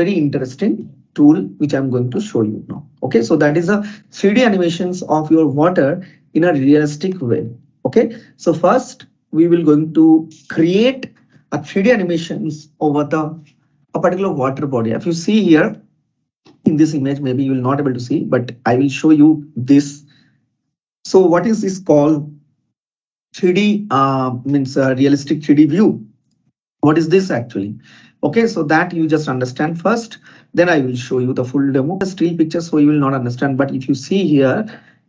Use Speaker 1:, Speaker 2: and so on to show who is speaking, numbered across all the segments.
Speaker 1: very interesting tool which I'm going to show you now. Okay, so that is a 3D animations of your water in a realistic way. Okay, so first we will going to create a 3D animations over the a particular water body. If you see here in this image, maybe you will not able to see, but I will show you this. So what is this called 3D uh, means a realistic 3D view. What is this actually? Okay, so that you just understand first, then I will show you the full demo. The still picture, so you will not understand. But if you see here,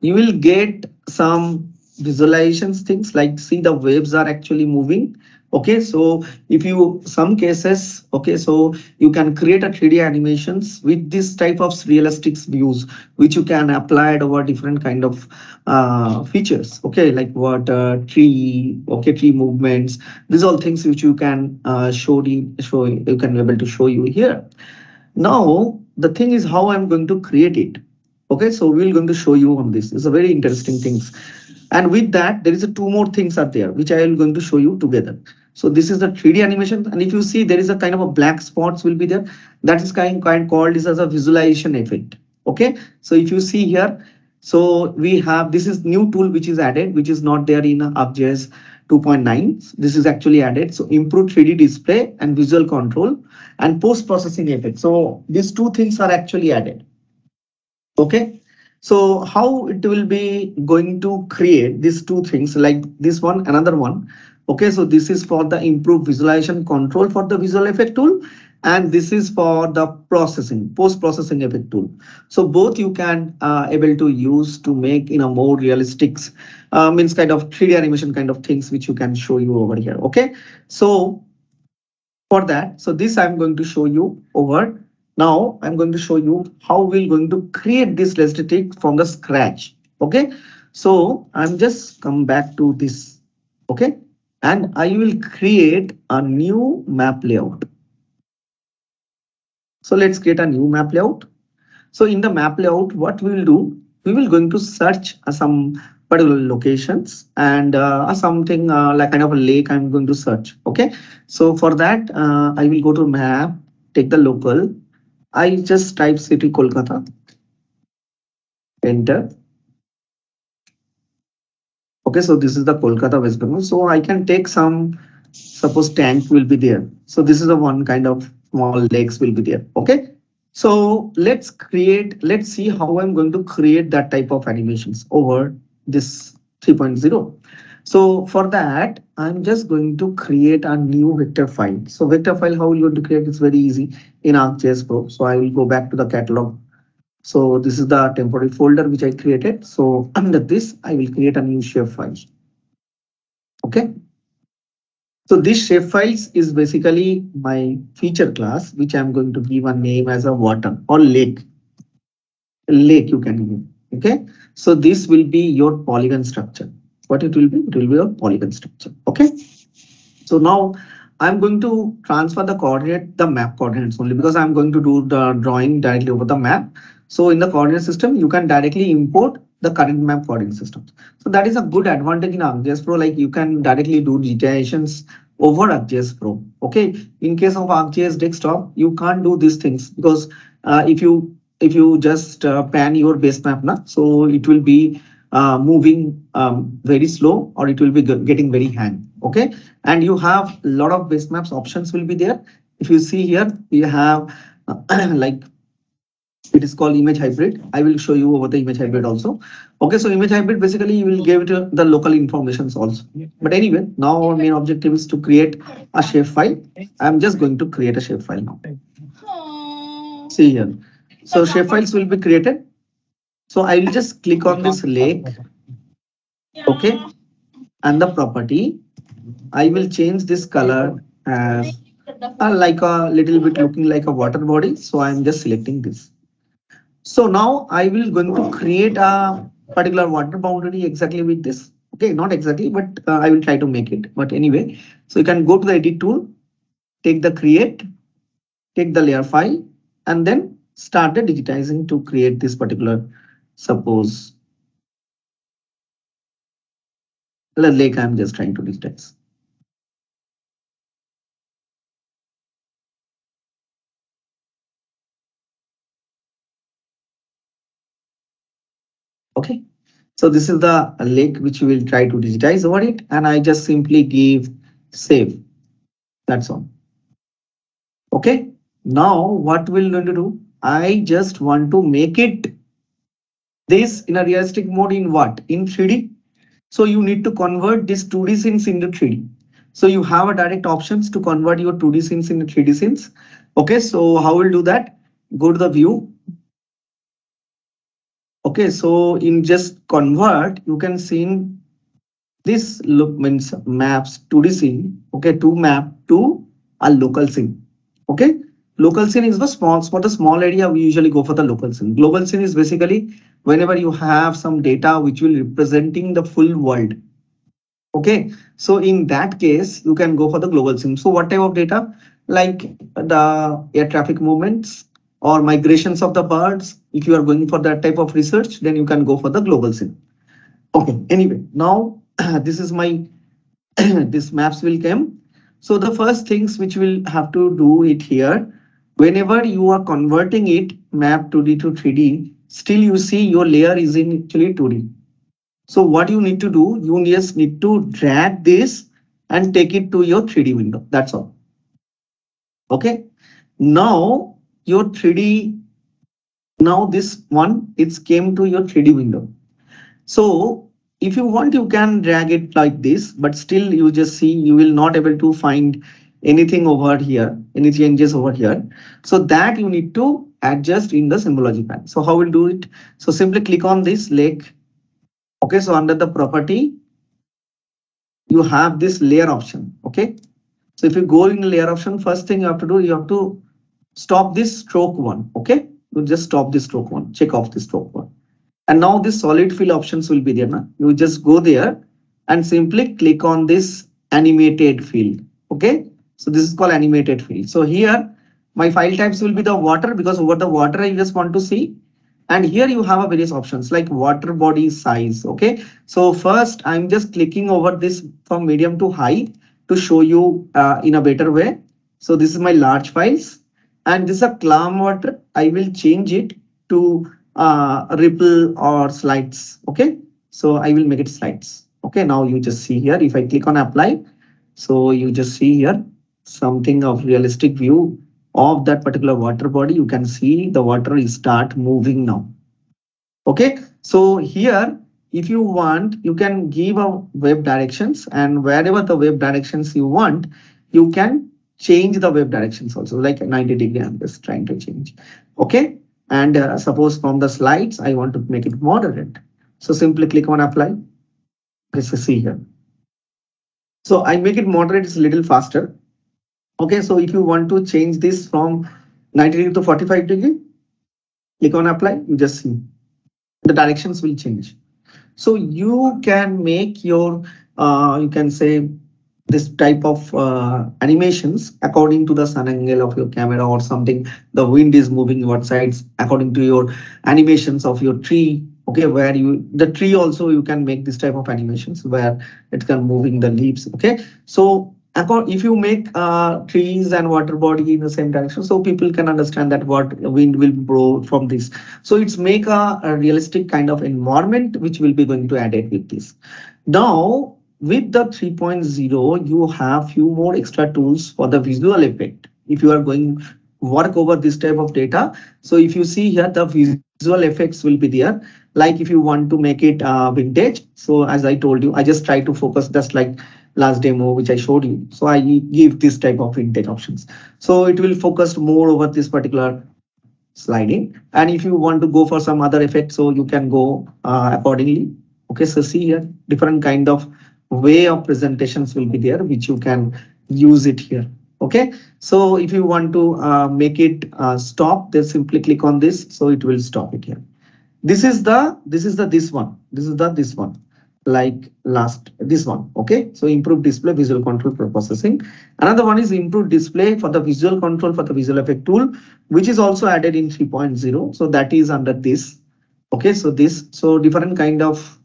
Speaker 1: you will get some visualizations things like see the waves are actually moving okay so if you some cases okay so you can create a 3d animations with this type of realistic views which you can apply it over different kind of uh, features. Okay like water tree okay tree movements. These all things which you can uh, show you show you can be able to show you here. Now the thing is how i'm going to create it. Okay so we're going to show you on this. It's a very interesting things. And with that there is a two more things are there which i am going to show you together so this is the 3D animation. And if you see, there is a kind of a black spots will be there. That is kind, kind called this as a visualization effect. Okay. So if you see here, so we have, this is new tool which is added, which is not there in ArcGIS 2.9. This is actually added. So improved 3D display and visual control and post-processing effect. So these two things are actually added. Okay. So how it will be going to create these two things like this one, another one. Okay, so this is for the improved visualization control for the visual effect tool. And this is for the processing, post-processing effect tool. So both you can uh, able to use to make in a more realistic, uh, means kind of 3D animation kind of things which you can show you over here. Okay, so for that, so this I'm going to show you over. Now I'm going to show you how we're going to create this realistic from the scratch. Okay, so I'm just come back to this. Okay, and I will create a new map layout. So let's create a new map layout. So in the map layout, what we will do, we will going to search uh, some particular locations and uh, something uh, like kind of a lake I'm going to search. Okay, so for that, uh, I will go to map, take the local. I just type city Kolkata, enter. Okay, so this is the Kolkata West Bengal. So I can take some, suppose tank will be there. So this is the one kind of small lakes will be there. Okay, so let's create, let's see how I'm going to create that type of animations over this 3.0. So for that, I'm just going to create a new vector file. So vector file, how we going to create? It's very easy in ArcGIS Pro. So I will go back to the catalog so this is the temporary folder which I created. So under this, I will create a new shape file. Okay. So this shape files is basically my feature class, which I'm going to give a name as a water or lake. Lake you can give. Okay. So this will be your polygon structure. What it will be? It will be a polygon structure. Okay. So now I'm going to transfer the coordinate, the map coordinates only because I'm going to do the drawing directly over the map. So in the coordinate system, you can directly import the current map coordinate systems. So that is a good advantage in ArcGIS Pro, like you can directly do digitations over ArcGIS Pro. Okay, in case of ArcGIS desktop, you can't do these things because uh, if you if you just uh, pan your base map, na, so it will be uh, moving um, very slow or it will be getting very hang. Okay, and you have a lot of base maps options will be there. If you see here, we have like it is called image hybrid. I will show you over the image hybrid also. Okay, so image hybrid basically you will give it the local informations also. But anyway, now our main objective is to create a shape file. I'm just going to create a shape file now. See here. So shape files will be created. So I will just click on this lake. Okay. And the property. I will change this color as uh, like a little bit looking like a water body. So I'm just selecting this. So now I will going to create a particular water boundary exactly with this. Okay, not exactly, but uh, I will try to make it. But anyway, so you can go to the edit tool, take the create, take the layer file, and then start the digitizing to create this particular, suppose, lake I'm just trying to digitize. So this is the lake which we will try to digitize over it. And I just simply give save. That's all. Okay. Now what we're going to do? I just want to make it this in a realistic mode in what? In 3D. So you need to convert this 2D scenes into 3D. So you have a direct options to convert your 2D scenes into 3D scenes. Okay, so how we'll do that? Go to the view. Okay, so in just convert, you can see in this look means maps 2D scene. Okay, to map to a local scene. Okay, local scene is the small for the small area we usually go for the local scene global scene is basically whenever you have some data which will representing the full world okay so in that case you can go for the global scene so what type of data like the air traffic movements or migrations of the birds if you are going for that type of research then you can go for the global scene okay anyway now this is my this maps will come so the first things which we'll have to do it here whenever you are converting it map 2D to 3D, still you see your layer is in actually 2D. So what you need to do, you just need to drag this and take it to your 3D window. That's all. Okay. Now your 3D, now this one, it's came to your 3D window. So if you want, you can drag it like this, but still you just see you will not able to find anything over here, any changes over here. So that you need to adjust in the symbology panel. So how we'll do it? So simply click on this lake. Okay, so under the property, you have this layer option. Okay, so if you go in layer option, first thing you have to do, you have to stop this stroke one. Okay, you just stop the stroke one, check off the stroke one. And now this solid fill options will be there. Now you just go there and simply click on this animated fill. Okay, so this is called animated fill. So here my file types will be the water because over the water I just want to see. And here you have a various options like water body size. Okay. So first I'm just clicking over this from medium to high to show you uh, in a better way. So this is my large files and this is a clam water. I will change it to uh, ripple or slides. Okay. So I will make it slides. Okay. Now you just see here if I click on apply. So you just see here something of realistic view of that particular water body, you can see the water is start moving now. Okay, so here, if you want, you can give a web directions and wherever the web directions you want, you can change the wave directions also like 90 degree I'm just trying to change. Okay, and uh, suppose from the slides, I want to make it moderate. So simply click on apply. Let's see here. So I make it moderate, it's a little faster. Okay, so if you want to change this from 90 degree to 45 degree, click on apply, you just see the directions will change. So you can make your, uh, you can say this type of uh, animations according to the sun angle of your camera or something. The wind is moving what sides according to your animations of your tree. Okay, where you the tree also you can make this type of animations where it can moving the leaves. Okay, so if you make uh, trees and water body in the same direction so people can understand that what wind will blow from this so it's make a, a realistic kind of environment which will be going to add it with this now with the 3.0 you have few more extra tools for the visual effect if you are going work over this type of data so if you see here the visual effects will be there like if you want to make it uh, vintage so as i told you i just try to focus just like last demo which I showed you. So I give this type of intake options. So it will focus more over this particular sliding. And if you want to go for some other effect, so you can go uh, accordingly. Okay, so see here, different kind of way of presentations will be there, which you can use it here. Okay, so if you want to uh, make it uh, stop, then simply click on this, so it will stop it here. This is the this is the this one. This is the this one. Like last this one. Okay? So improved display visual control for processing. Another one is improved display for the visual control for the visual effect tool which is also added in 3.0 so that is under this. Okay? So this so different kind of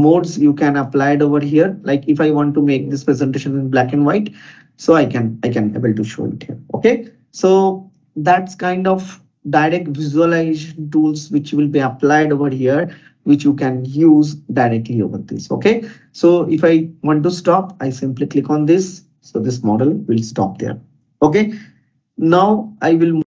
Speaker 1: modes you can apply it over here like if i want to make this presentation in black and white so i can i can able to show it here okay so that's kind of direct visualization tools which will be applied over here which you can use directly over this. Okay. So if I want to stop, I simply click on this. So this model will stop there. Okay. Now I will